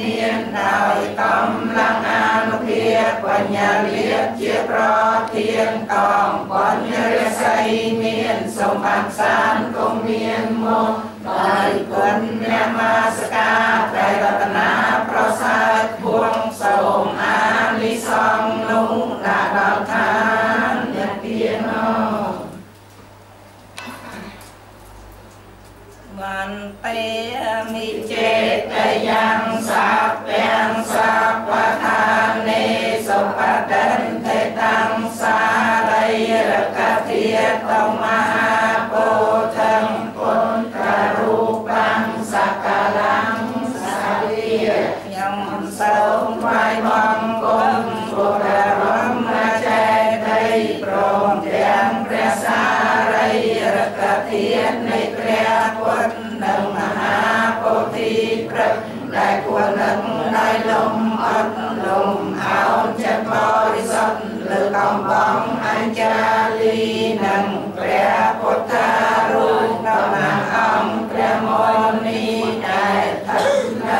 មានដោយកំឡាំងអនុភាពបញ្ញាលៀបជាប្រធានកងបញ្ញរិស័យមានសម្បត្តិសានគំមានមកដោយគុណអ្នកមាសកាត្រៃរតនាប្រសើរភួងសូមអានិសង្ឃនោះ សុបដិនទេតាំងសារិយរកធាតម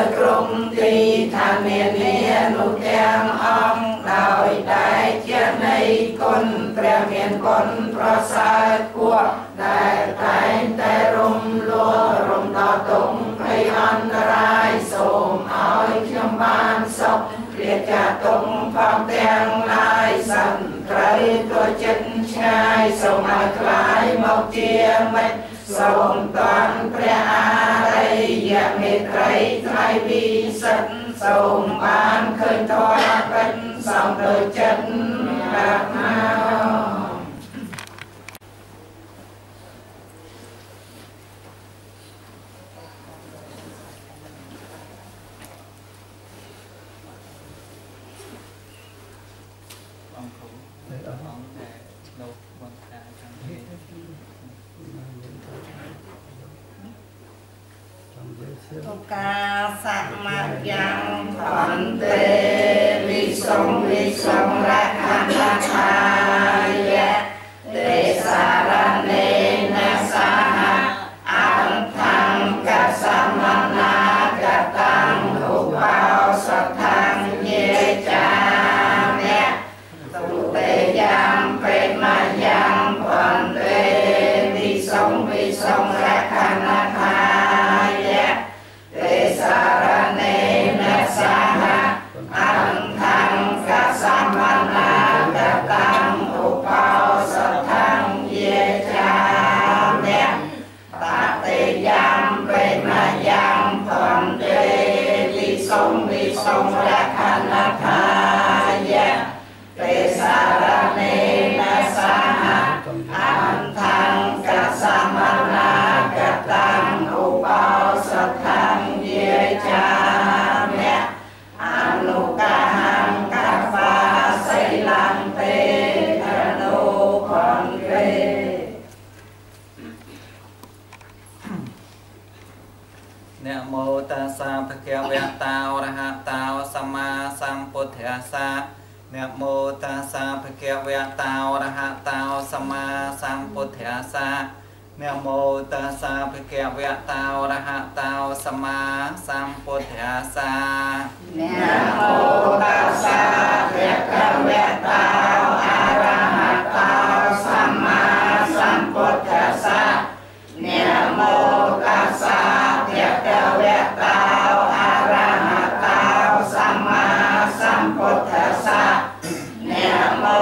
ក្នុងទីឋាននានានោះទាំងអង្គដោយតែជានៃគុណព្រះមានគុណប្រសើរគួរដែលតែងតែរំលួរំដល់ទុំភ័យអន្តរាយសូមឲ្យខ្ញុំបានសុខព្រាចាទុំផងទាំងឡាយសន្ត្រីក៏ចិត្តឆ្ងាយសូមឲ្យคลายមកជាមិត្តសូមតាន់ព្រះអារិយ មេត្រីថ្លៃវិសិទ្ធសូមបានឃើញធម៌ពេញសំដូចចិត្តប្រាថ្នាអង្គគ្រូអង្គដែលលោកបងតាខាងនេះ ទុកាសមយ៉ាងផនតេវិសំវិសំរៈខណ្ឌខាយៈទេសារណេន នមោតាសាភគវៈតោរហតោសម្មាសម្ពុទ្ធិសានមោតាសាភគវៈតោរហតោសម្មាសម្ពុទ្ធិសានមោតាសាភគវៈតោរហតោសម្មាសម្ពុទ្ធិសានមោតាសាភគវៈតោ សៈនមោ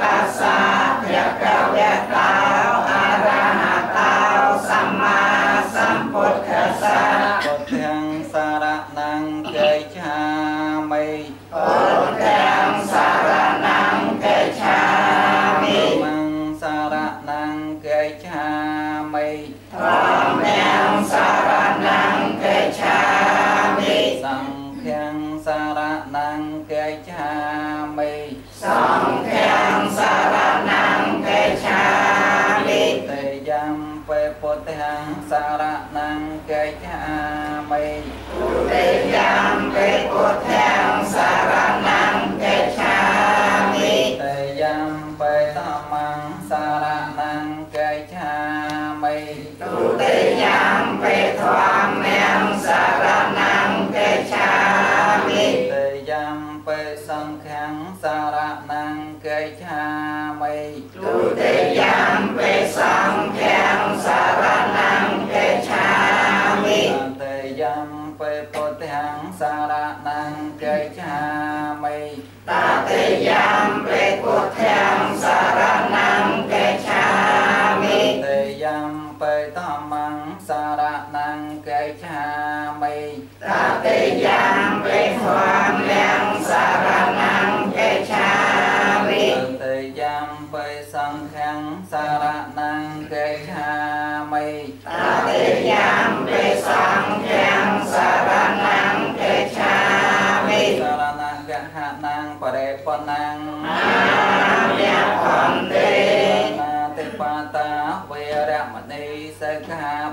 តស្សៈភគវៈ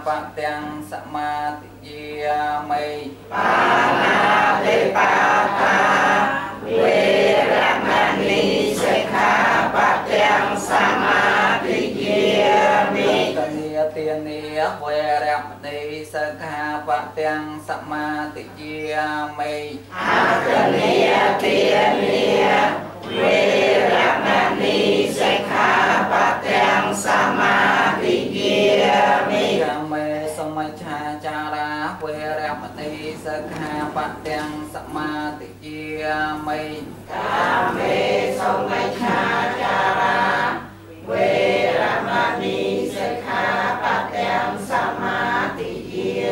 បទាំងសមាទិយាមិបាណាតិបាតាវេរមណីសិក្ខាបទាំងសមាទិយាមិតនីទានីវេរមណីសិក្ខាបទាំងសមាទិយាមិអកនិយទានិវេរមណីសិក្ខាបទាំងសមាទិយាមិកាមេសមច្ឆាចារា វេរមណីសិក្ខាបទាំងសមាទិយាមិកាមេសុមិច្ឆាចារាវេរមណីសិក្ខាបទាំងសមាទិយា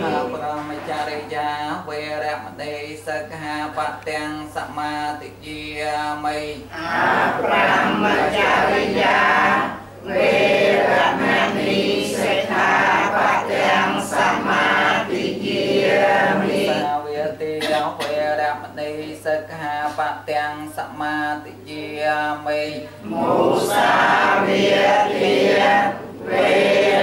មិអប្រមចារិយាវេរមណីសិក្ខាបទាំងសមាទិយាមិអប្រ មិមុសាវាទាវេ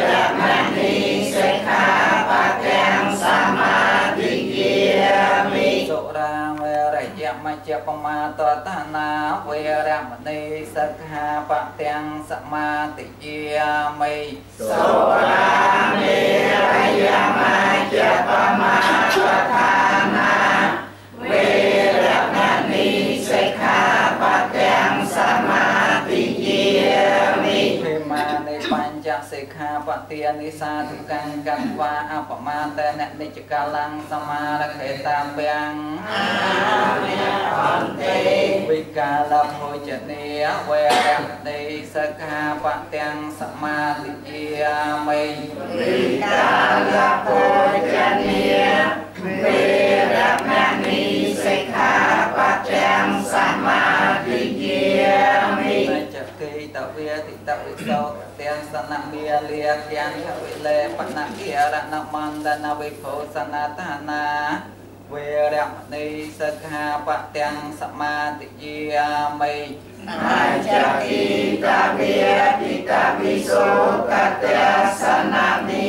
រមណីសិក្ខាបទាំងសមាទិយាមិសុរាវេរយមជ្ជបមាតតនាវេរមណីសិក្ខាបទាំងសមាទិយាមិសុរាមេរយមជ្ជបមាបថានា បទានិសាធុកੰកង្វាអបមាតននិច្ចកាលੰសមារខេតាពាំងអាមិអន្តិវិកាលភោជនីវេរមណីសិក្ខាបទាំងសមាទិយាមិវិកាលពោជនីវេរមណីសិក្ខាបទាំងសមាទិយាមិបច្ចកេ តវេតិតវិសោទាំងសនមាលាយ៉ាងវិលេបណកិរណមណ្ដនវិភោសនតានាវេរមណីសិក្ខាបទាំងសមាទិយាមិអាចគិតាវិតិតាវិសោកតេសនាមិ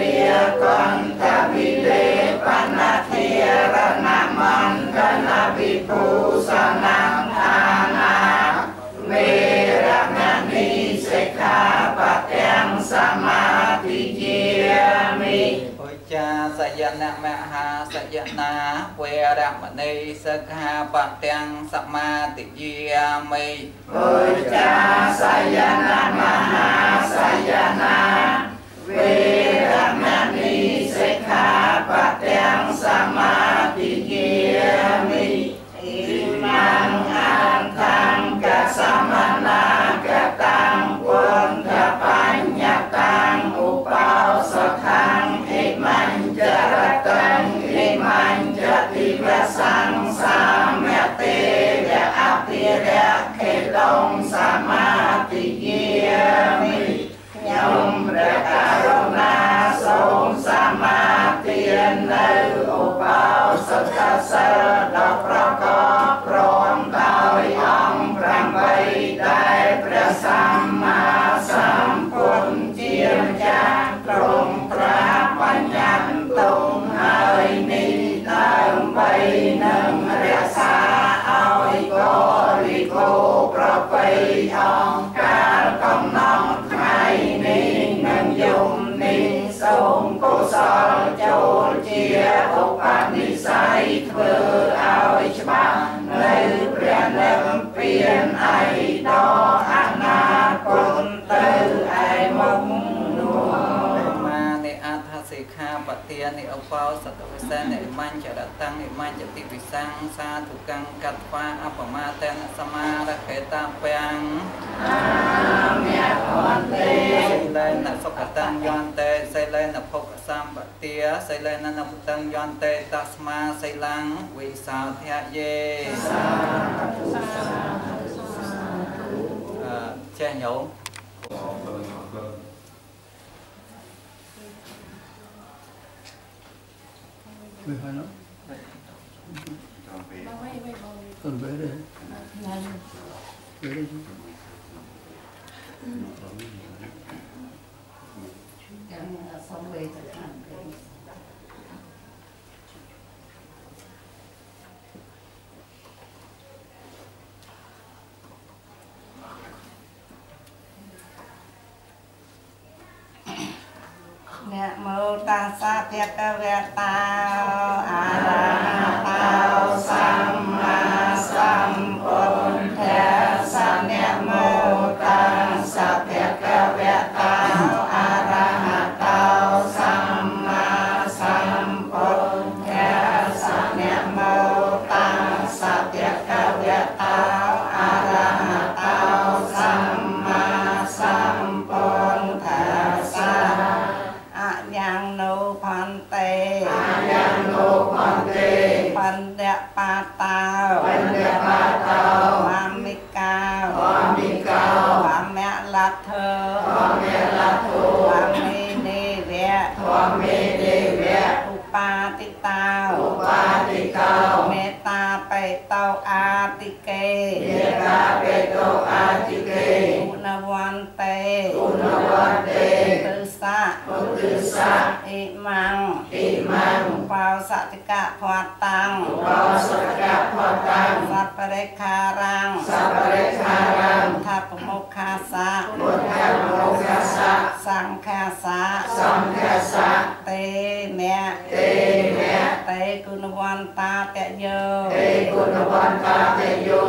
លាកន្តវិលេបណតិរណមណ្ឌនវិភូសនដ្ឋានា សយនមហាសយនាវេរមណីសិក្ខាបទាំងសមាទិយាមិពុជ្ចាសយនាមហាសយនាវេរមណីសិក្ខាបទាំងសមាទិយាមិអ៊ីមាំអន្តង្កសម ខេ សិក្ខាបទានិឧបោសតវិសេនិមញ្ញចរតੰឥមញ្ញតិវិសੰសាធុកੰកត្វាអបមាតនសមារកេតាពាំងអាមេភន្តិសិលេនសុខតੰយន្តេសិលេនភុកសម្បទាសិលេននពុតੰយន្តេតស្មាសិលੰវិសោធយយេអឺចេះញោម May phải nói Còn bé đây Bé đây chứ Hãy subscribe cho kênh Ghiền Mì Gõ Để không bỏ lỡ những video hấp dẫn นะโมตัสสะภะคะวะโตอะระหะโตสัม េតោអាតិកេយេតាបេតោអាតិកេគុណវន្តេគុណវន្តេទិសាពុទិសាអិមំអិមំបោសតិកៈភវតាំងបោសតិកៈភវតាំងសពរិខារាំងសពរិខារាំងថាប្រមុខាសាពុទ្ធាប្រមុខាសាសង្ខាសាសង្ខាសាទេមៈទេមេគុណវន្តាតយោអេគុណវន្តាតយោ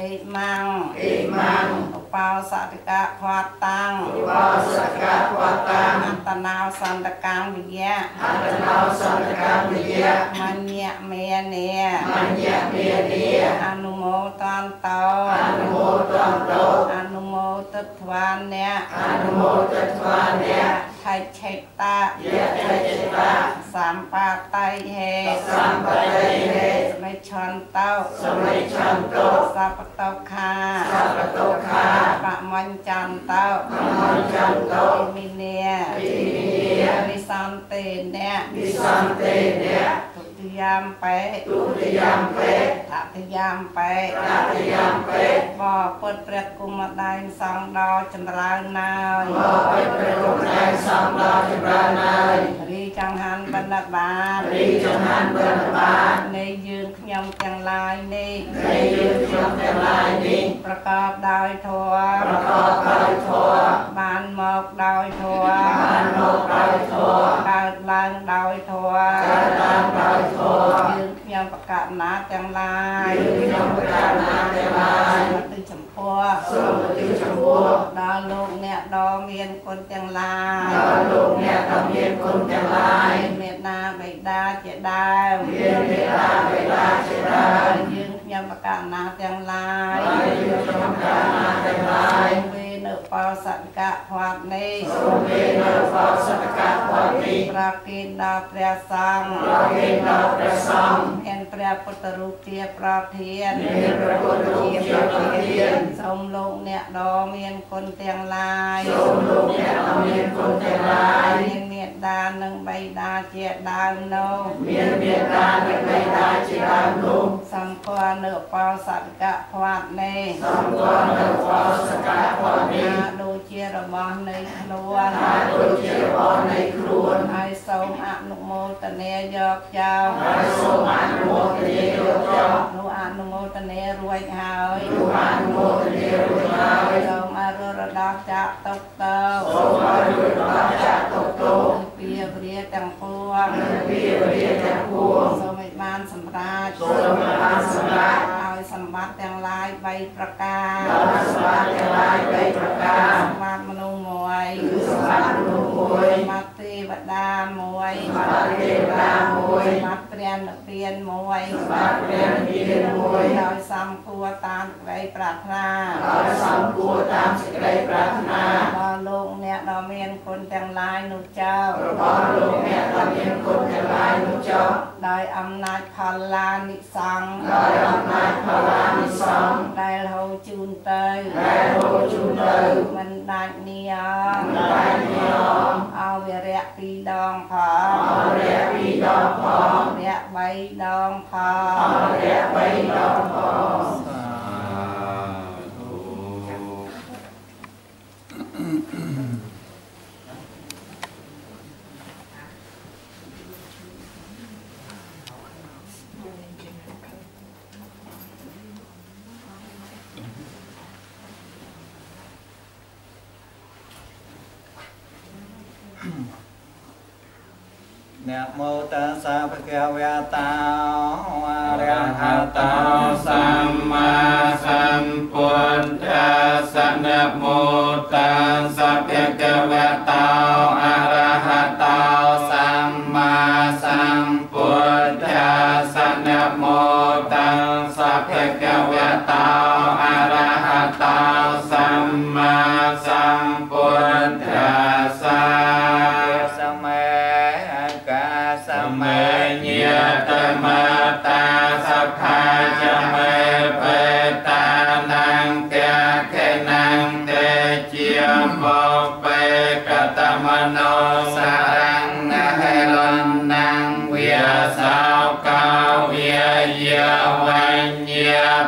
អេមងអេមងឧបោសតកៈខ្វាត់តាំងឧបោសតកៈខ្វាត់តាំងអន្តណោសន្តកាំវិយៈអន្តណោសន្តកាំវិយៈមញ្ញមេនេមញ្ញមេនេអនុមោទន្តោអនុមោទន្តោអនុមោទិដ្ឋានៈអនុមោទិដ្ឋានៈ ឆៃឆេតាយៈឆៃឆេតាសម្បាតៃហេសម្បាតៃហេសមិឆន្តោសមិឆន្តោសពតោខាសពតោខាបមញ្ចន្តោបមញ្ចន្តោមីនេមីនេនិសន្តេអ្នកនិសន្តេអ្នក តិយាមបេទុតិយាមបេតតិយាមបេតតិយាមបេបពុតព្រះគុំដែនសង់ដល់ចម្រើនណាយបពុតព្រះគុំដែនសង់ដល់ចម្រើនណាយរីចង្ហាន់បណ្ឌបាទរីចង្ហាន់បណ្ឌបាទនៃយើងខ្ញុំទាំងឡាយនេះនៃយើងខ្ញុំទាំងឡាយនេះប្រកបដោយធម៌ប្រកបដោយធម៌បានមកដោយធម៌បានមកដោយធម៌កើតឡើងដោយធម៌កើតឡើងដោយធម៌ ណាទាំងឡាយយើងខ្ញុំប្រកាសណាទាំងឡាយសូមទៅចំពោះសូមឧទ្ទិសចំពោះដល់លោកអ្នកដ៏មានគុណទាំងឡាយដល់លោកអ្នកដ៏មានគុណទាំងឡាយមេត្តាបិតាជាដើមមានមេត្តាបិតាជាដើមយើងខ្ញុំប្រកាសណាទាំងឡាយហើយយើងខ្ញុំប្រកាសណាទាំងឡាយ វេនៅបោសកៈផាត់នេះសូមមាននៅបោសកៈវត្តនេះប្រគេនដល់ព្រះសង្ឃប្រគេនដល់ព្រះសង្ឃមានព្រះពុទ្ធរូបជាប្រធានមានព្រះពុទ្ធរូបជាប្រធានសូមលោកអ្នកដ៏មានគុណទាំងឡាយសូមលោកអ្នកដ៏មានគុណទាំងឡាយមានមេ ត្តានិងបិតាជាដើមនោះមានមេត្តានិងបិតាជាដើមនោះសម្គាល់នៅបោសកៈផាត់នេះសម្គាល់នៅបោសកៈវត្តនេះថាដូចជារបស់នៃខ្លួនថាដូចជារបស់នៃខ្លួនហើយសូមអនុមោទនាយកចោលហើយសូមអនុមោទនាយកចោលនោះអនុមោទនារួចហើយលោកអនុមោទនារួចហើយសូមអ រុរដោះចាក់ទុកទៅសូមឲ្យរួចដល់ចាក់ទុកទោសពីវរិយទាំងពួងនិងពីវិរិយទាំងពួងសូមឲ្យបានសម្រេចសូមឲ្យបានសម្រេចឲ្យសម្បត្តិទាំងឡាយ3ប្រការដល់សម្បត្តិទាំងឡាយបីប្រការសម្បត្តិមនុស្សមួយគឺសម្បត្តិមនុស្សមួយសម្បត្តិទេវ តាមួយសម្បត្តិទេវតាមួយសម្បត្តិព្រះនរៀនមួយសម្រាប់រៀនរៀនមួយដោយសំគួរតាមក្តីប្រាថ្នាដោយសំគួរតាមសេចក្តីប្រាថ្នាដល់លោកអ្នកដ៏មានគុណទាំងឡាយនោះចោលរបស់លោកអ្នកដែលមានគុណទាំងឡាយនោះចុះដោយអំណាចផលឡានិសង្ឃដោយអំណាចផល្លានិសង្ឃដែលហូរជូនទៅដែលហូរជូនទៅមិនដាច់នីអមិនដាច់នីអអ វិរៈពីរដងផអរិយពីរដងផងរៈបីដងផអរិយបីដងផង នមោតាសាភគវតោអរហតោសម្មាសម្ពុទ្ធាសនមោតាសាភគវតោអរ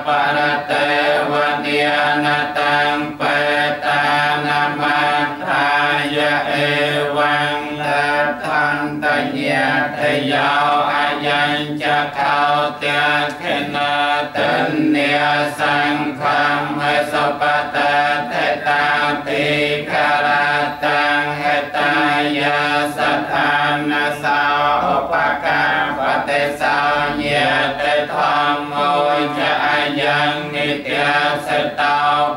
ปรเตวันเดียนตังเปตานามัทธายะเอวังตัทันตญาตยาวอายัญจะเข้าเตขณะตันเนียสังคัมเหสปะตะเทตาติคาราตังเหตายาสัทธานาสาวปะกาปเตสาวเยเตธรรมโมจะอา नित्या सता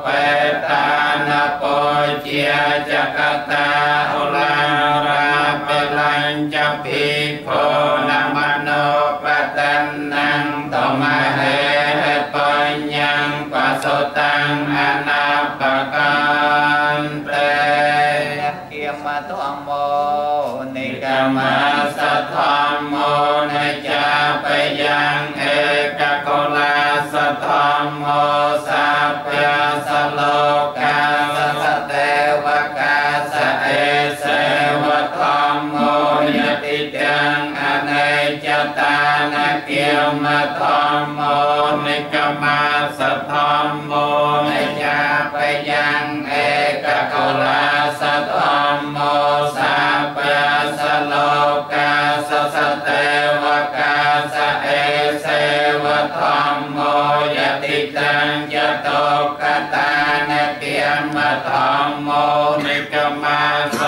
पैता न पोचिया जगता उलारा पलंच भीखो न मनो पतन्नं तुमहे पञ्यं पसुतं अनापका ធម្មយតិតាំយតោកតានតិអមធម្មនិកមាស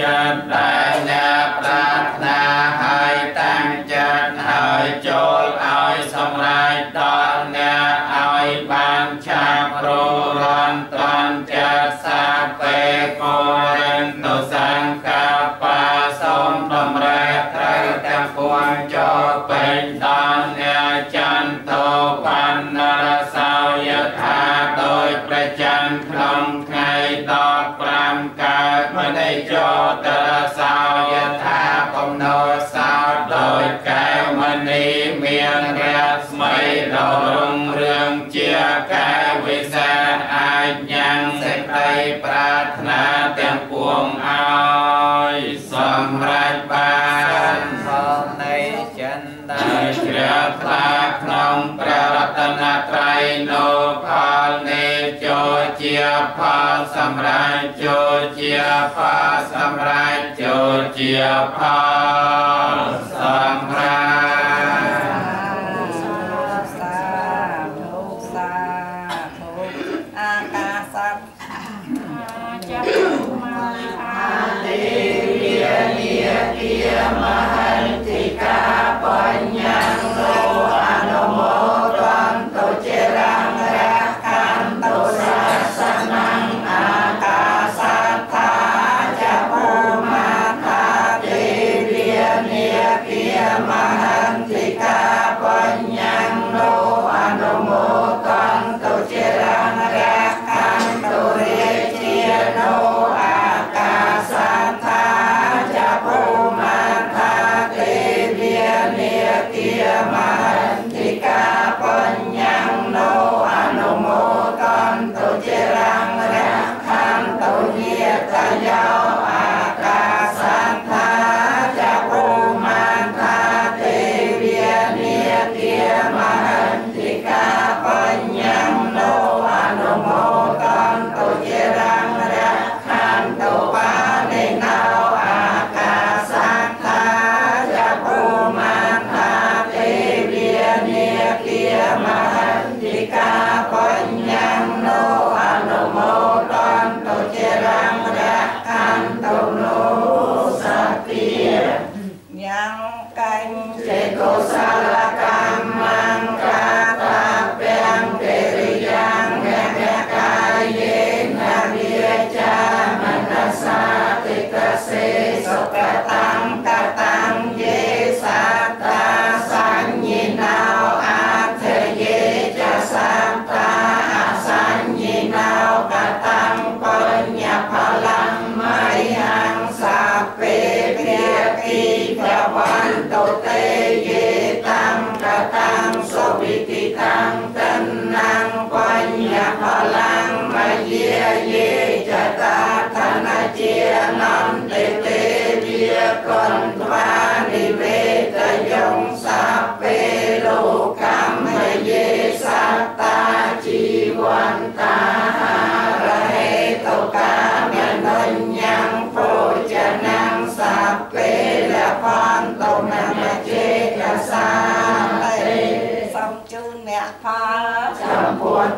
ចិត្តដែលអ្នកប្រាថ្នាហើយតាំងចិត្តហើយចូលឲ្យសម្រេចដល់អ្នកឲ្យបានឆាប់រលន់តាន់ចិត្តសាពេកោរិនទុសង្កាបាសូមតម្រេត្រូវទាំងពួងចូលពេញដល់ ផាសម្រាយយោជាផាសម្រាយយោជាផាសម្រាយ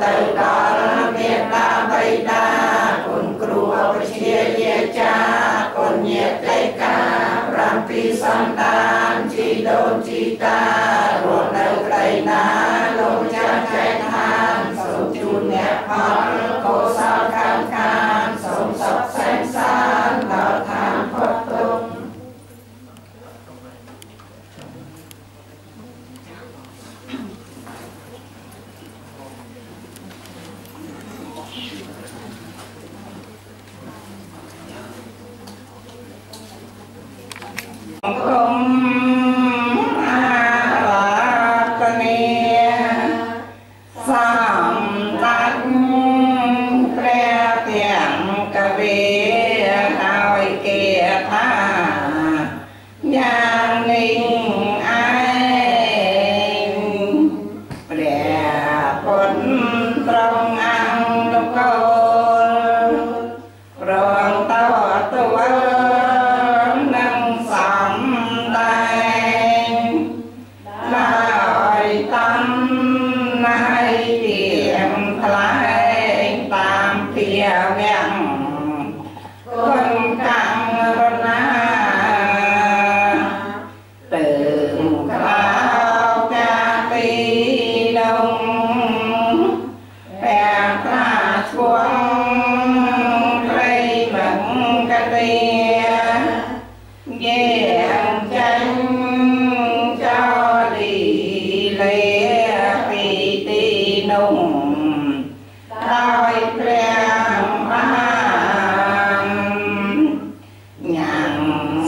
ទៅដល់មេដាបៃតាគុណគ្រូអបជាយាចាគុណញាតិកាប្រាំពីសន្តានជីដូនជីតារស់នៅក្រីណាលោកចាស់ចែកឋានសូមជូនអ្នកផលកោសលកម្មកា Oh.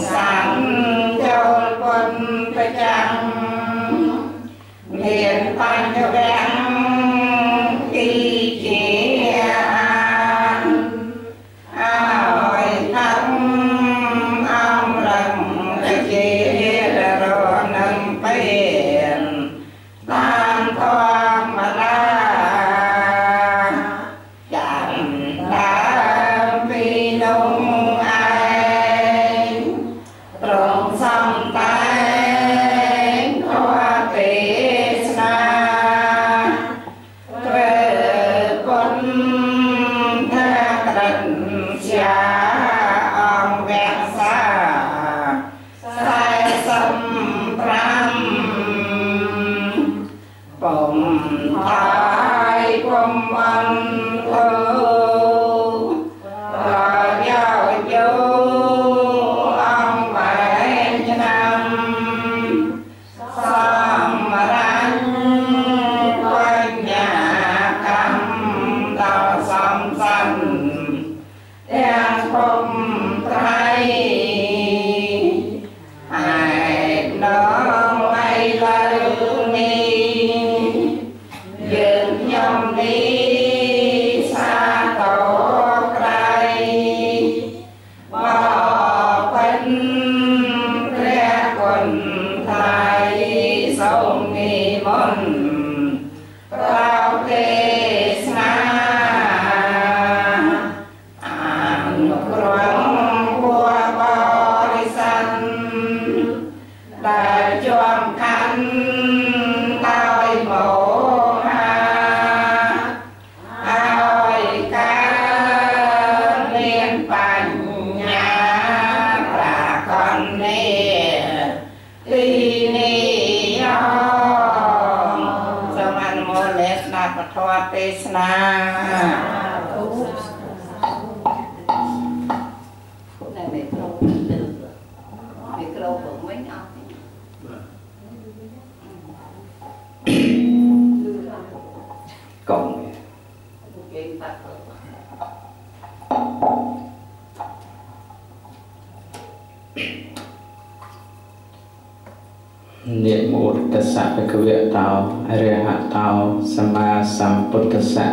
三 គវៈតោអរិហតោសម្មាសម្ពុទ្ធស្សៈ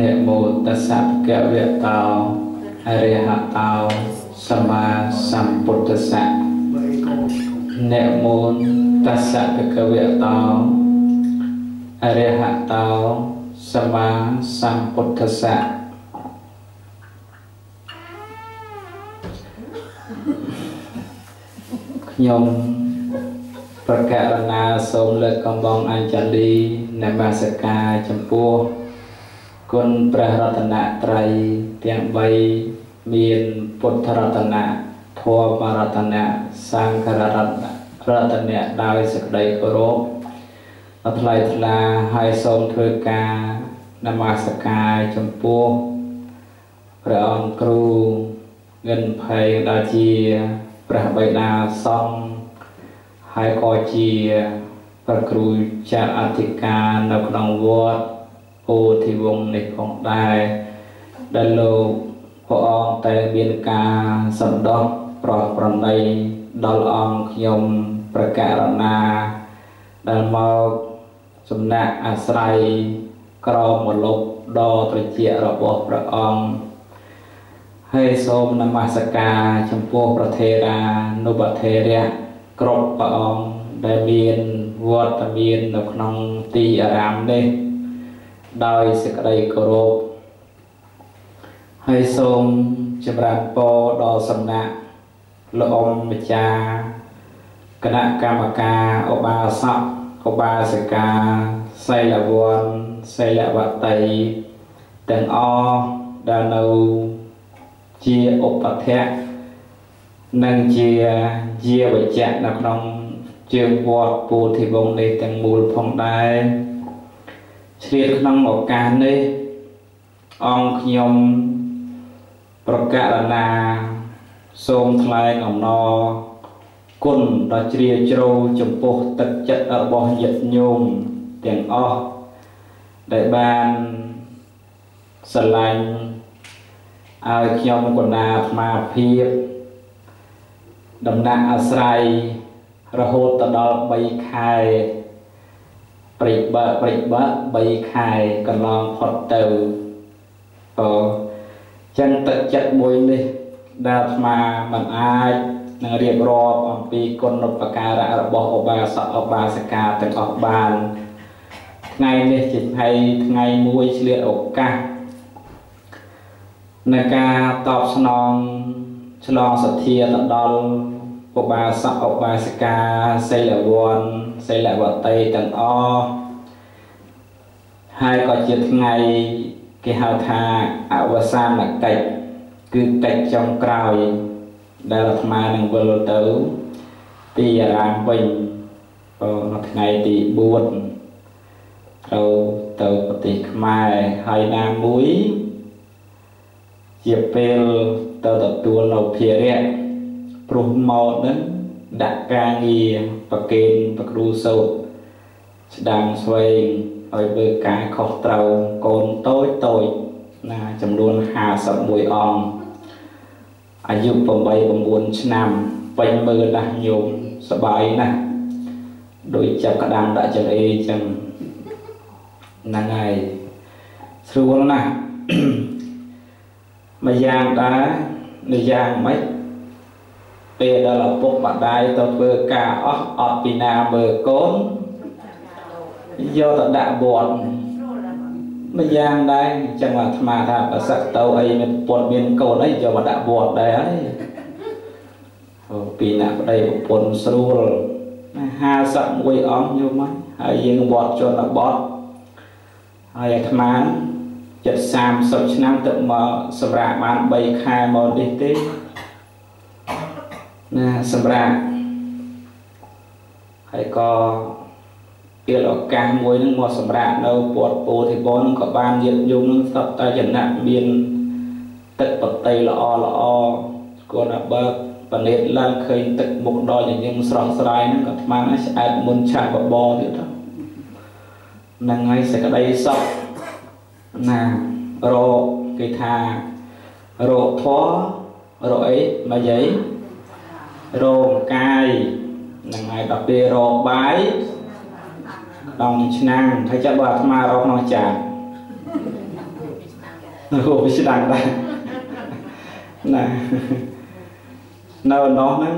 និមោតស្សៈភគវៈតោអរិហតោសម្មាសម្ពុទ្ធស្សៈនិមោតស្សៈភគវៈតោអរិហតោសម្មាសម្ពុទ្ធស្សៈខ្ញុំ ប្រកាសណាសូមលើកកំបងអញ្ជលីនមស្ការចំពោះគុណព្រះរតនត្រ័យទាំង3មានពុទ្ធរតនៈធម៌រតនៈសង្ឃររតនៈរតនៈដោយសេចក្តីគោរពអថ្លៃថ្លាហើយសូមធ្វើការនមស្ការចំពោះព្រះអង្គគ្រូងិនភ័យដែលជាព្រះបិតាសង្ឃ ហើយក៏ជាព្រះគ្រូចាស់អធិការនៅក្នុងវត្តពោធិវង្សនេះផងដែរដែលលោកព្រះអង្គតែមានការសម្ដោះប្រោះប្រណីដល់អង្គខ្ញុំប្រការណាដែលមកសំណាក់អាស្រ័យក្រមលុបដ៏ត្រជាក់របស់ព្រះអង្គហើយសូមនមស្ការចំពោះប្រធេរានុបធេរៈ គ្រប់ព្រះអង្គដែលមានវត្តមាននៅក្នុងទីអារាមនេះ ដោយសេចក្តីគោរពហើយសូមចម្រើនពរដល់សំណាក់លោកអ៊ំម្ចាស់គណៈកម្មការឧបាសកឧបាសិកាសីលវ័នសីលវតីទាំងអស់ដែលនៅជាឧបធៈ និងជាជាវចៈនៅក្នុងជើងវត្តពោធិវង្សនេះទាំងមូលផងដែរឆ្លៀតក្នុងឱកាសនេះអង្គខ្ញុំប្រកាសណាសូមថ្លែងអំណរគុណដ៏ជ្រាលជ្រៅចំពោះទឹកចិត្តរបស់ញាតិញោមទាំងអស់ដែលបានស្រឡាញ់ឲ្យខ្ញុំកណ្ដាអាត្មាភាព ដំណាក់អាស្រ័យរហូតទៅដល់3ខែព្រិចបើព្រិចបើ3ខែកន្លងផុតទៅអូចឹងទឹកចិត្តមួយនេះដែលអាត្មាមិនអាចនឹងរៀបរាប់អំពីគុណឧបការៈរបស់ឧបាសកឧបាសិកាទាំងអស់បានថ្ងៃនេះជាថ្ងៃថ្ងៃមួយឆ្លៀតឱកាសនៃការតបស្នង ឆ្លងសទ្ធាទៅដល់ឧបាសកឧបាសិកាសីលវ័នសីលវតីទាំងអស់ហើយក៏ជាថ្ងៃគេហៅថាអវសានកិច្ចគឺកិច្ចចុងក្រោយ ដែលអាត្មានឹងវិលទៅ ទីអារាមវិញនៅថ្ងៃទី4ត្រូវទៅប្រទេសខ្មែរហើយណាមួយ ជាពេល ទៅទទួលនៅភារៈព្រោះមកនឹងដាក់ការងារប្រកេនប្រគ្រូសោតស្ដាំស្វែងឲ្យធ្វើការខុសត្រូវកូនតូចតូចណាចំនួន51អង្គអាយុ8 9ឆ្នាំពេញមើលណាស់ញោមសបាយណាស់ដូចចាប់ក្តាមដាក់ចង្អេចឹងហ្នឹងហើយស្រួលណាស់ មួយយ៉ាងដែរមួយយ៉ាងមិនពេលដល់ឪពុកម្ដាយទៅធ្វើការអស់អត់ពីណាមើលកូនយកទៅដាក់វត្តម្យ៉ាងដែរអញ្ចឹងអាត្មាថាប្រសិទ្ធទៅអីមានពុតមានកូនអីយកមកដាក់វត្តដែរហើយអូពីអ្នកប្តីប្រពន្ធស្រួល51អង្គយកមកហើយយើងវត្តជនបទហើយអាត្មា ជិត30ឆ្នាំទៅមកសម្រាប់បាន3ខែមកនេះទេណាសម្រាប់ហើយក៏ពេលឱកាសមួយនឹងមកសម្រាប់នៅពតពោធិបននឹងក៏បានញាតយងនឹងសពតែចំណាក់មានទឹកបតីល្អល្អគួរតែបើកបណិតឡើងឃើញទឹកមុខដល់ញញឹមស្រស់ស្រាយហ្នឹងក៏ស្មានស្អែតមុនឆាបបរទៀតហ្នឹងហើយសេចក្តីសុខ ណារកគេថារកធម៌រកអីមកយាយរកកាយហ្នឹងហើយដល់ពេលរកបាយដងឆ្នាំងហើយចាប់បើអាត្មារកក្នុងចាននៅវាស្ដាំដែរណានៅនោះហ្នឹង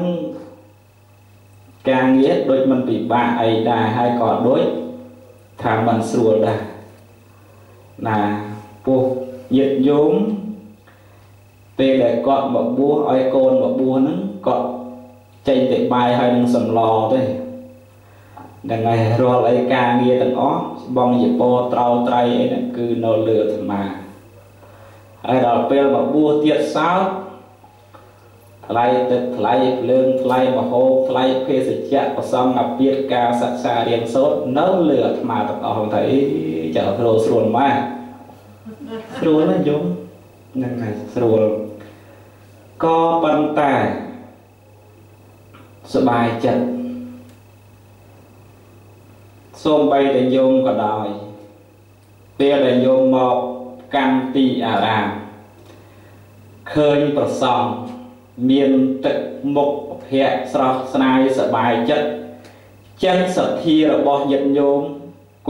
ការងារដូចមិនពិបាកអីដែរហើយក៏ដូចថាមិនស្រួលដែរ ណាពោះញាតយមពេលដែលគាត់មកបួសឲ្យកូនមកបួសហ្នឹងគាត់ចេញទៅបាយហើយនឹងសម្លទេហ្នឹងហើយរាល់អីការងារទាំងអស់បងយពត្រោត្រៃអីហ្នឹងគឺនៅលើអាត្មាហើយដល់ពេលមកបួសទៀតសោតថ្លៃទឹកថ្លៃភ្លើងថ្លៃមហោបថ្លៃភេសជ្ជៈប្រសំអាពាតការសិក្សារៀនសូត្រនៅលើអាត្មាទាំងអស់ហ្នឹងទៅ ចោលគ្រូស្រួលម៉ាស់ស្រួលណាស់យំហ្នឹងហើយស្រួលក៏ប៉ុន្តែសបាយចិត្តសូមបីតែយំក៏ដោយពេលដែលយំមកកម្មទីអារាមឃើញប្រសងមានទឹកមុខភ័ក្រស្រស់ស្នាយសបាយចិត្តចិត្តសទ្ធារបស់ញាតិញោម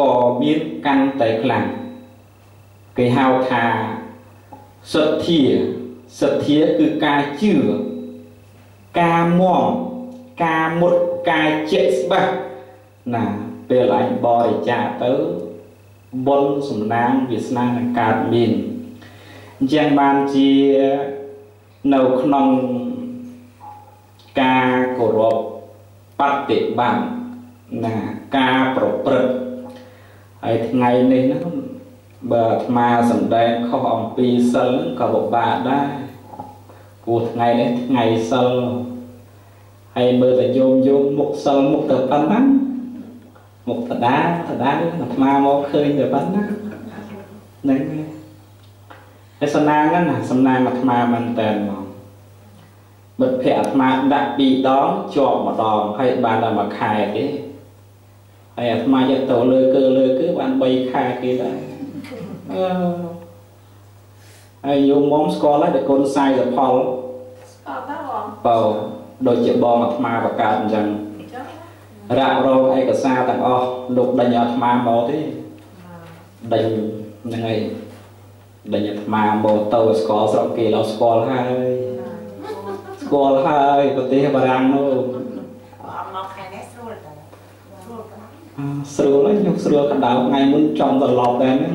ក៏មានកាន់តែខ្លាំងគេហៅថាសទ្ធាសទ្ធាគឺការជឿការមមការមុតការជាក់ច្បាស់ណាពេលអញបរិច្ចាគទៅបុណ្យសំណាងវាសនានឹងកើតមានអញ្ចឹងបានជានៅក្នុងការគោរពបប្រតិបត្តិណាការប្រព្រឹត្ត ហើយថ្ងៃនេះណាបើអាត្មាសំដែងខុសអំពីសិលក៏ពិបាកដែរព្រោះថ្ងៃនេះថ្ងៃសិលហើយមើលតែយោមយោមមុខសិលមុខទៅប៉ុណ្ណាមុខតដាតដាអាត្មាមកឃើញតែប៉ុណ្ណាហ្នឹងហើយសំណាងហ្នឹងណាសំណាងអាត្មាមែនតើមកមិត្តភ័ក្ដិអាត្មាដាក់2ដងជាប់ម្ដងហើយបានតែមួយខែទេ ហើយអាត្មាយកទៅលើគឺលើគឺបាន3ខែគេដែរអឺហើយយំមុំស្គាល់ហើយតែកូនសាយសផលស្គាល់តើបងបើដូចជាបងអាត្មាបកើតអញ្ចឹងរ៉ាក់រងឯកសារទាំងអស់លោកដេញអាត្មាមកទេដេញហ្នឹងហើយដេញអាត្មាមកទៅស្គាល់ស្រុកគេឡោស្គាល់ហើយស្គាល់ហើយប្រទេសបារាំងនោះអត់មកខែនេះស្រួលតើ ស្រួលហើយខ្ញុំស្រួលកណ្ដៅថ្ងៃមុនចំត្រឡប់ដែរហ្នឹង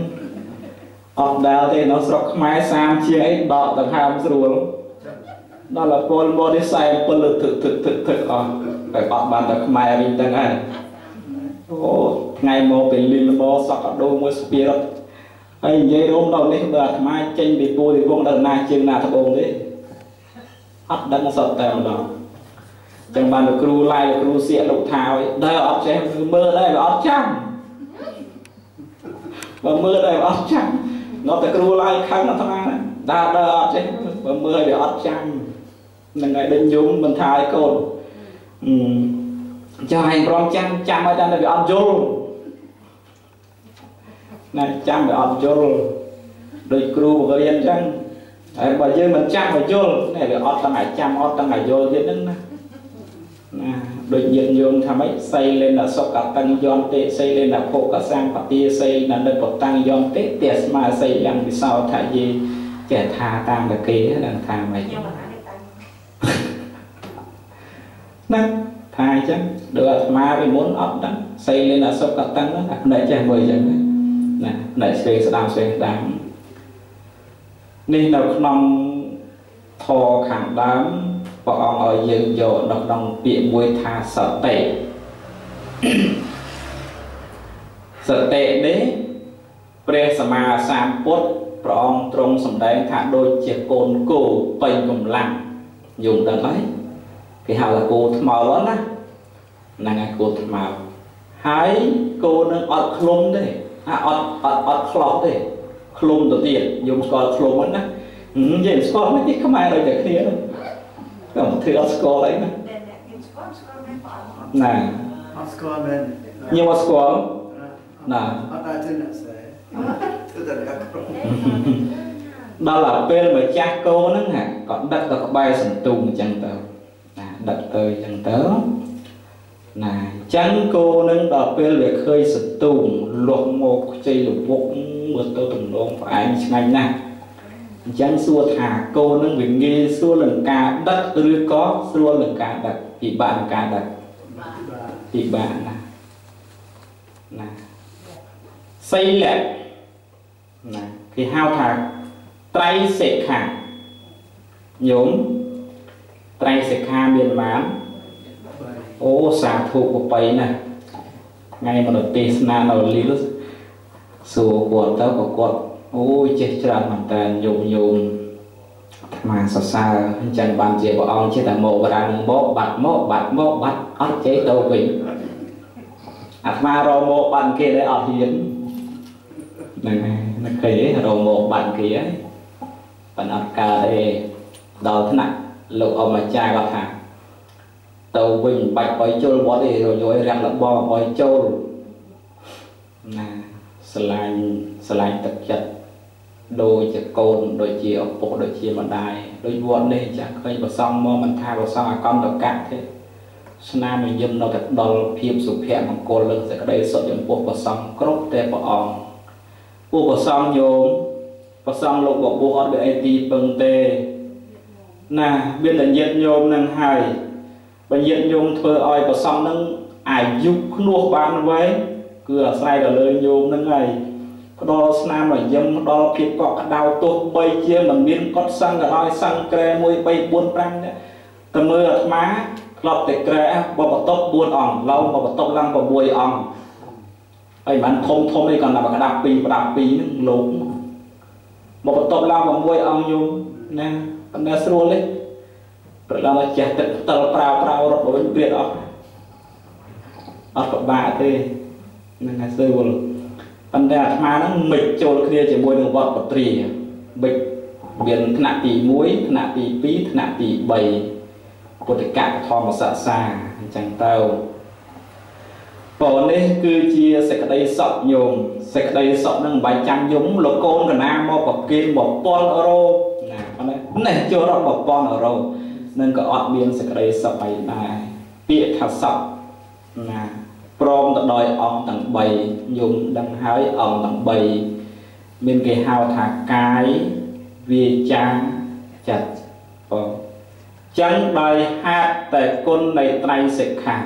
អត់ដែលទេនៅស្រុកខ្មែរ30ជាងអីដកដង្ហើមស្រួលដល់លពលមកនេះ47លើទឹកទឹកទឹកទឹកអស់តែអត់បានតែខ្មែរវិញទាំងហើយអូថ្ងៃមកពេលលីលមកសក់កដោមួយស្ពីរត់ហើយនិយាយរួមដល់នេះបើអាត្មាចេញពីពូពីវងដល់ណាជើងណាត្បូងទេអត់ដឹងសតតែម្ដង ចឹងបានលោកគ្រូឡាយលោកគ្រូសៀកលោកថាឲ្យដើរអត់ចេះគឺមើលដែរវាអត់ចាំបើមើលដែរវាអត់ចាំងប់តែគ្រូឡាយខឹងអាត្មាដើរដើរអត់ចេះបើមើលវាអត់ចាំនឹងឲ្យដេញយំមិនថាឲ្យកូនអឺចាំឲ្យប្រងចាំចាំឲ្យតែវាអត់យល់ណាចាំវាអត់យល់ដោយគ្រូបង្រៀនអញ្ចឹងហើយបើយើងមិនចាំឲ្យយល់នេះវាអត់ទាំងឲ្យចាំអត់ទាំងឲ្យយល់ទៀតហ្នឹងណា ណាដូចញាតិញោមថាម៉េចសីលេនសុកតੰយន្តតិសីលេនភោកសង្កតិសីននិបតੰយន្តតិទស្មាសីយ៉ាងវិសោថយេចេះថាតាមតែគេហ្នឹងថាម៉េចណាថាអញ្ចឹងដូចអាត្មាពីមុនអត់ដឹងសីលេនសុកតੰហ្នឹងតែផ្នែកចេះមើលអញ្ចឹងណាផ្នែកស្វែងស្ដាំស្វែងស្ដាំនេះនៅក្នុងធរខាងដើម ព្រះអង្គឲ្យយើងយកនៅក្នុងពាក្យមួយថាសតិសតិនេះព្រះសម្មាសម្ពុទ្ធព្រះអង្គទ្រង់សម្ដែងថាដូចជាកូនគោពេញកម្លាំងយល់ដឹងហើយគេហៅថាគោថ្មល់ណាហ្នឹងហើយគោថ្មល់ហើយគោនឹងអត់ឃ្លុំទេអាអត់អត់អត់ខ្លោះទេឃ្លុំទៅទៀតយំស្គាល់ឃ្លុំហ្នឹងណានិយាយស្គាល់មិនទេខ្មែរដូចតែគ្នាហ្នឹង ក៏មិនធ្វើអត់ស្គាល់អីណាណាអត់ស្គាល់មែនខ្ញុំអត់ស្គាល់ណាអត់ដែរទៅអ្នកស្រីទៅតែអ្នកក្រុមដល់តែពេលម្ចាស់គោហ្នឹងណាក៏ដឹកទៅក្បែរសន្ទូងអញ្ចឹងទៅណាដឹកទៅអញ្ចឹងទៅណាអញ្ចឹងគោនឹងដល់ពេលវាឃើញសន្ទូងលាស់មកខ្ចីលវុកមើលទៅទំនងផ្អែមឆ្ងាញ់ណាស់ អញ្ចឹងសួរថាគោនឹងវាងាយស្រួលនឹងការដឹកឬក៏ស្រួលនឹងការដឹកពិបាកនឹងការដឹកបាទពិបាកណាស់ណាសីលៈណាគេហៅថាត្រៃសិក្ខាញោមត្រៃសិក្ខាមានប៉ុន្មានបាទអូសាធុបបៃណាស់ថ្ងៃមនុស្សទេសនានៅលីលសួរគាត់ទៅក៏គាត់ អូយចេះច្រើនមែនតើញោមញោមអាត្មាសរសើរអញ្ចឹងបានជាព្រះអង្គចេះតែមកបរានឹងមកបាត់មកបាត់មកបាត់អត់ចេះទៅវិញអាត្មារមកបាត់គេដែរអត់ហ៊ានហ្នឹងហើយនឹកឃើញទេរមកបាត់គេហើយប៉ុន្តែអត់កើតទេដល់ថ្នាក់លោកអម្ចាស់គាត់ថាទៅវិញបាច់ឲ្យជុលវត្តទេរយយរាំងលបងឲ្យចូលណាស្រឡាញ់ស្រឡាញ់ទឹកចិត្ត ដូចជាកូនដូចជាឪពុកដូចជាម្ដាយដូចវត្តនេះចាស់ឃើញប្រសងមកមិនថាប្រសងអកន្តកៈទេស្នាមញឹមនៅតែដល់ភាពសុភមង្គលលើសេចក្តីសុខចំពោះប្រសងគ្រប់តែព្រះអង្គពួកប្រសងញោមប្រសងលោកបបោះអត់មានអីទីពឹងទេណាមានតែញាតញោមនឹងហើយបើញាតញោមធ្វើឲ្យប្រសងនឹងអាយុខ្នោះបានវែងគឺអាស្រ័យទៅលើញោមនឹងហើយ ផ្ដល់ស្នាមរយឹមផ្ដល់ភាពកក់ក្ដៅទោះបីជាមិនមានកត់សង្កក៏ដោយសង្ក្រែ1 3 4 5នេះតែមើលអាត្មាធ្លាប់តែក្រែបបតប់4អង្គឡោបបតប់ឡើង6អង្គហើយមិនធំធំនេះគាត់តែប្រដាប់2ប្រដាប់2ហ្នឹងលោកបបតប់ឡើង6អង្គយំណាប៉ុន្តែស្រួលទេប្រឡងឲ្យចេះទឹកផ្តិលប្រាវប្រាវរត់ទៅវិញព្រាតអស់អត់ពិបាកទេហ្នឹងហើយស្រួល ប៉ុន្តែអាត្មាហ្នឹងមិនចូលគ្នាជាមួយនឹងវត្តបត្រាមិនមានថ្នាក់ទី1ថ្នាក់ទី2ថ្នាក់ទី3ពុទ្ធកៈធម្មសក្សាអញ្ចឹងទៅប៉ុននេះគឺជាសេចក្តីសុខញោមសេចក្តីសុខនឹងមិនបាច់ចាំយំលោកកូនកណាមកប្រគេន1000អឺរ៉ូណាប៉ុណ្ណេះនេះចូលរក1000អឺរ៉ូនឹងក៏អត់មានសេចក្តីសុខអីដែរពាក្យថាសុខណា ព្រមទៅដោយអង្គទាំង3យំដឹងហើយអង្គទាំង3មានគេហៅថាកាយវាចាចិត្តបងចឹងដោយហេតុតែគុណនៃត្រៃសិក្ខា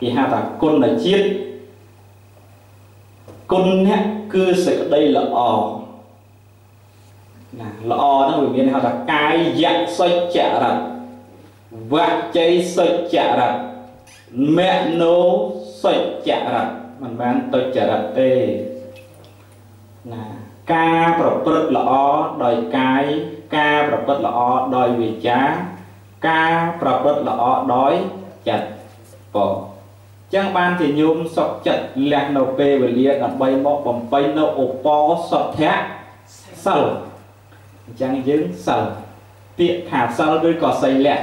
គេហៅថាគុណជាតិគុណនេះគឺសេចក្តីល្អណាល្អហ្នឹងវាមានហៅថាកាយយៈសុចរិតវជ័យសុចរិត មនោសុចរិតមិនបានទុច្ចរិតទេណាការប្រព្រឹត្តល្អដោយកាយការប្រព្រឹត្តល្អដោយវាចា ការប្រព្រឹត្តល្អដោយចិត្តបចឹងបានជាញោមសុខចិត្តលះនៅពេលវេលាដើម្បីមកបំពេញនៅឧបោសថៈសិលអញ្ចឹងយើងសិលពាក្យថាសិលឬក៏សីលៈ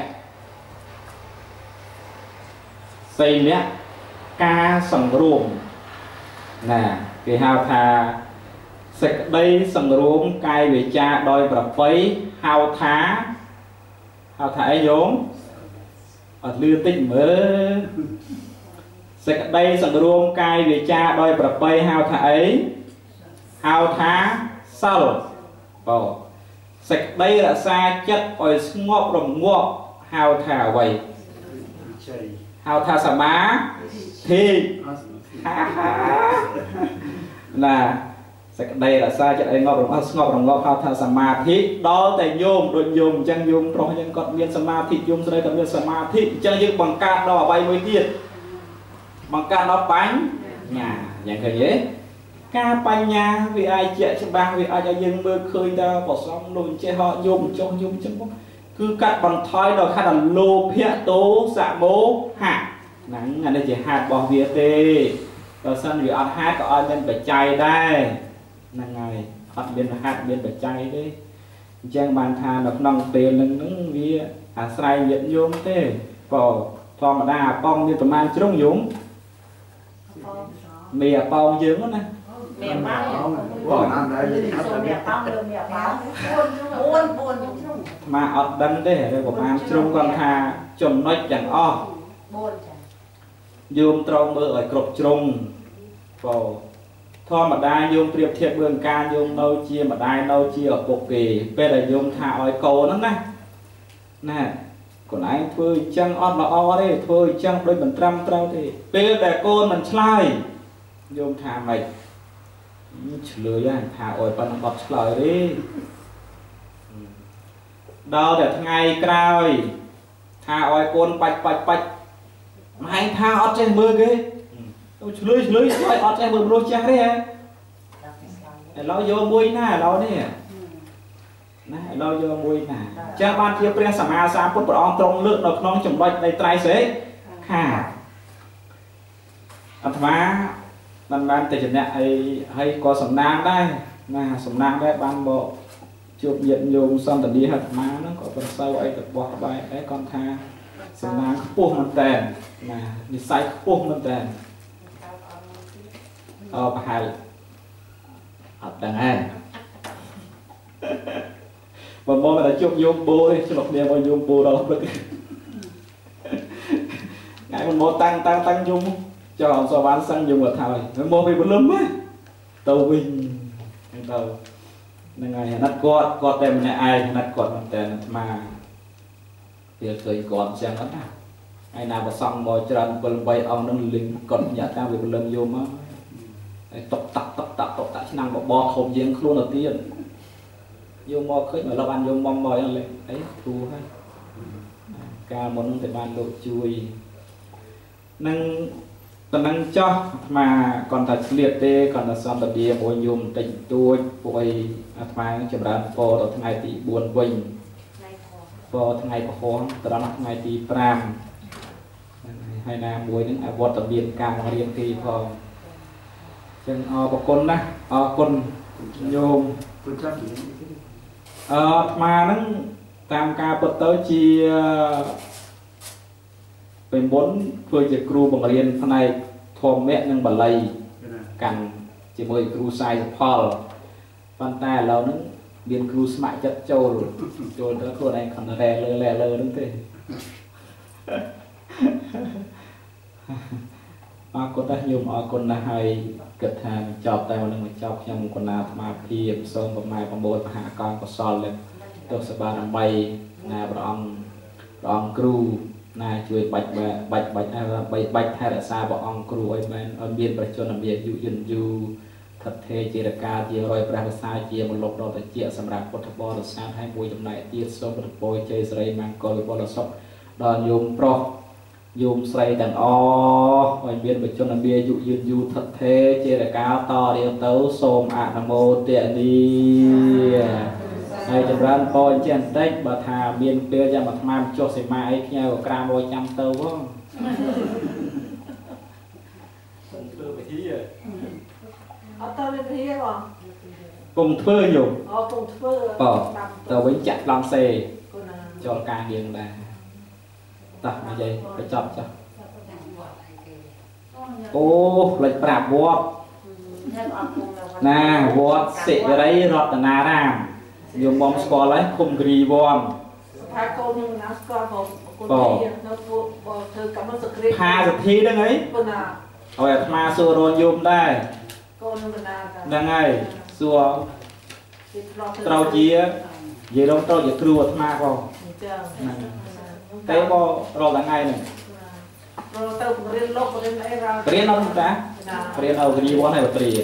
សីលៈការសង្រួមណាគេហៅថាសេចក្តីសង្រួមកាយវាចាដោយប្រពៃហៅថាហៅថាអីយោមអត់លឺតិចមើលសេចក្តីសង្រួមកាយវាចាដោយប្រពៃហៅថាអីហៅថាសិលបោសេចក្តីរក្សាចិត្តឲ្យស្ងប់រងាប់ហៅថាអ្វី ហៅថាសមាធិណាសេចក្តីរក្សាចិត្តឲ្យងប់រងាប់ស្ងប់រងាប់ហៅថាសមាធិដល់តែញោមដូចញោមអញ្ចឹងញោមប្រុសយើងគាត់មានសមាធិញោមស្រីក៏មានសមាធិអញ្ចឹងយើងបង្កើតដល់អ្វីមួយទៀតបង្កើតដល់បញ្ញាយ៉ាងឃើញទេការបញ្ញាវាអាចជាក់ច្បាស់វាអាចឲ្យយើងមើលឃើញដល់ប្រសំនោះចេះហោយំចុះយំចឹង គឺកាត់បន្ថយដល់ខណ្ឌលោភៈតោសមោហៈហ្នឹងអានេះជាហេតុរបស់វាទេបើសិនវាអត់ហេតុក៏ឲ្យមានបច្ច័យដែរហ្នឹងហើយអត់មានហេតុមានបច្ច័យទេអញ្ចឹងបានថានៅក្នុងពេលហ្នឹងហ្នឹងវាអាស្រ័យញាតិញោមទេបើធម្មតាអប៉ងមានប្រមាណជ្រុងយំមានអប៉ងយើងណាមានបាំងបងអានដែរអត់សូមទៅមានបាំងលើមានបាំង4 4 4ជ្រុង មកអត់ដឹងទេឬប្រមាណជ្រុងគាត់ថាចំណុចទាំងអស់4ចា៎យោមត្រូវមើលឲ្យគ្រប់ជ្រុងបើធម្មតាយោមប្រៀបធៀបរឿងការយោមនៅជាម្ដាយនៅជាឪពុកគេពេលដែលយោមថាឲ្យកូនហ្នឹងណាណាខ្លួនឯងធ្វើអញ្ចឹងអត់ល្អទេធ្វើអញ្ចឹងដូចមិនត្រឹមត្រូវទេពេលដែលកូនមិនឆ្លើយយោមថាម៉េចឆ្លើយហ្នឹងថាអោយប៉ុណ្ណឹងអត់ឆ្លើយទេ ដល់តែថ្ងៃក្រោយថាឲ្យកូនបាច់បាច់បាច់ម៉ែថាអត់ចេះមើលគេទៅឆ្លើយឆ្លើយឆ្លើយអត់ចេះមើលមនុស្សចាស់ទេហ៎ឥឡូវយកមួយណាឥឡូវនេះណាឥឡូវយកមួយណាចឹងបានជាព្រះសម្មាសម្ពុទ្ធព្រះអង្គទ្រង់លើកនៅក្នុងចំណុចនៃត្រៃសេខាអាត្មាមិនបានតែចំណៈអីហើយក៏សំណាងដែរណាសំណាងដែរបានមក ជួបញាតិញោមសន្តានាអាត្មាហ្នឹងក៏ប្រសើរអីទៅបោះក្បែរដែរគាត់ថាសំណាងខ្ពស់មែនតើណានិស័យខ្ពស់មែនតើអឺប្រហែលអត់ដឹងហើយបើមកតែជប់យំបូទេឆ្លុកគ្នាមកយំបូដល់ព្រឹកថ្ងៃមិនមកតាំងតាំងតាំងយំចុះអសវ៉ាន់សឹងយំមកថយមកពីព្រលឹមហ៎ទៅវិញទៅ ហ្នឹងហើយអាណិតគាត់គាត់តែម្នាក់ឯងអាណិតគាត់មែនតើអាត្មាវាឃើញគាត់អញ្ចឹងហ្នឹងណាហើយណាប្រសងមកច្រើន7 8អង្គនឹងលិញគាត់ញាក់តាមវាព្រលឹមយំមកហើយតុកតាក់តុកតាក់តុកតាក់ឆ្នាំបបធំជាងខ្លួនទៅទៀតយកមកឃើញមកលបានយកមកមកអីអីធូរហើយកាលមុនតែបានលោកជួយនឹង តំណឹងចោះអាត្មាគាត់ថាឆ្លៀតទេគាត់ថាសន្តានាមួយយមបន្តិចបន្តួចពួកអីអាត្មាចម្រើនពរដល់ថ្ងៃទី4វិញពរថ្ងៃពហុត្រង់ថ្ងៃទី5ហើយណាមួយនឹងអវត្តមានការបង្រៀនទីផងចឹងអរគុណណាអរគុណញោមពុទ្ធនិយមអឺអាត្មាហ្នឹងតាមការពិតទៅជា ពេលមុនធ្វើជាគ្រូបង្រៀនផ្នែកធម្មៈនិងបាលីកាន់ជាមួយគ្រូសាយសផលប៉ុន្តែឥឡូវហ្នឹងមានគ្រូស្ម័គ្រចិត្តចូលចូលទៅខ្លួនឯងខំរែលើលែលើហ្នឹងទេអរគុណណាស់ញោមអរគុណណាស់ហើយគិតថាចប់តែមិននឹងបញ្ចប់ខ្ញុំកណាអាត្មាភាពសូមប្រម៉ែប្រមូលមហាកងកុសលលើទស្សបារមីណាព្រះអង្គព្រះអង្គគ្រូ ណាជួយបាច់បាច់បាច់បីបាច់ថែរក្សាព្រះអង្គគ្រូឲ្យបានឲ្យមានប្រជជនមានយុយិនយូថិតថេរជារកាជារយព្រះវសាជាមលុបដល់តិចសម្រាប់ពុទ្ធបរិស័ទហើយមួយចំណែកទៀតសូមប្រពោជ័យសិរីមង្គលពលសុខដល់ញោមប្រុសយមស្រីទាំងអស់ឲ្យមានបជនមានអាយុយឺនយូរថិតថេរជារកាលតរៀងទៅសូមអនុមោទនី ហើយចម្រើនពរជាបន្តិចបើថាមានពេលចាំអាត្មាចុះសីមាអីផ្ញើក៏ក្រាមមួយចាំទៅផងធ្វើវិធីអត់ទៅវិធីបងគុំធ្វើញោមអូកុំធ្វើបើទៅវិញចាក់ឡងសេគូណាចូលការរៀងដែរតោះនិយាយបញ្ចប់ចុះអូផ្លេចប្រាប់វត្តញ៉ាំអត់គុំណាវត្តសិរីរតនារាម យើងមកស្គាល់ហើយគុំគរីវមថាកូនខ្ញុំណាស្គាល់បងគុំគរីនៅពួកធ្វើកម្មសក្រិថាសទ្ធីហ្នឹងហីប៉ុណ្ណាហើយអាត្មាសួររនយមដែរកូននឹងបណ្ណាហ្នឹងហើយសួរត្រូវជានិយាយរងត្រូវជាគ្រូអាត្មាផងចាតែបរាល់ថ្ងៃហ្នឹងរាល់ទៅរៀនលោករៀនអីរាល់រៀនអត់តារៀនអោគរីវមហើយបត្រីចា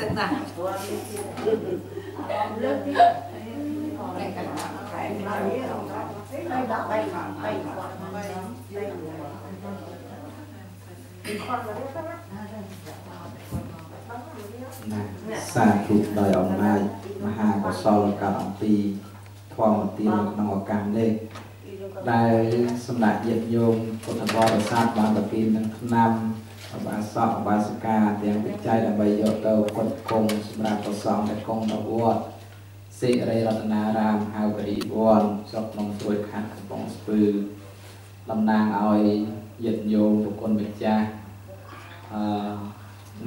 ទឹកណាលើកទីតែកណ្ដាលខែមកនេះហើយដល់បីបីគាត់ណាសាធុដោយអំណាចមហាកុសលកើតអំពីធម្មទាននៅក្នុងឱកាសនេះដែលសម្ដេចញាតិញោមពុទ្ធបរិស័ទបានប្រទាននឹងឆ្នាំអ បាសកអបាសិកាទាំងវិច័យដើម្បីយកទៅគុតគង់សម្រាប់ប្រសងនៅគង់នៅវត្តសិរីរតនារាមហៅបរិវ័នស្រុកក្នុងស្រួយខណ្ឌកំពង់ស្ពឺតំណាងឲ្យញាតិញោមប្រគុណម្ចាស់អឺ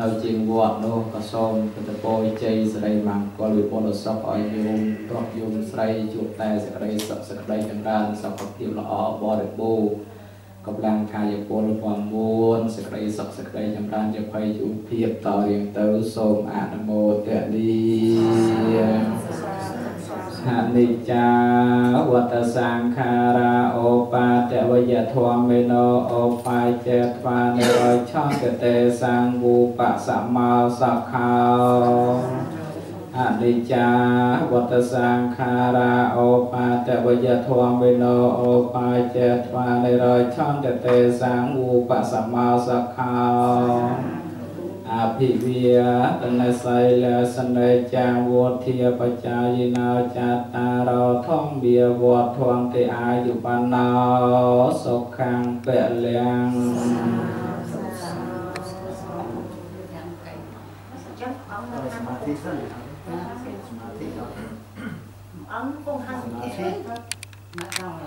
នៅជាងវត្តនោះក៏សូមពុទ្ធពរជ័យសិរីមង្គលវិបុលសុខឲ្យញោមប្រុសញោមស្រីជួបតែសេចក្តីសុខសេចក្តីចម្រើនសុខភាពល្អបរិបូរណ៍ កម្លាំងកាយពលពំមួនសេចក្តីសុខសេចក្តីចម្រើនជាភ័យជួបភាពតរៀងទៅសូមអនុមោទនីហនិច្ចាវតសង្ខារាអូបាទវយធម្មេនោអូបាយចេត្វានិរយឆន្តតេសង្វូបសមោសខោ អនិច្ចាវតសង្ខារាអូបាទវយធម្មេនោអូបាយចេត្វានិរយឆន្តតេសង្វូបសមោសខោអភិវាតនសៃលសនេចាវោធាបច្ចាយិណោចតារោធម្មវាវត្តធម្មទេអាយុបណ្ណោសុខੰពលំ smarty sân smarty អង្គគង់ ហាត់ smarty មកដល់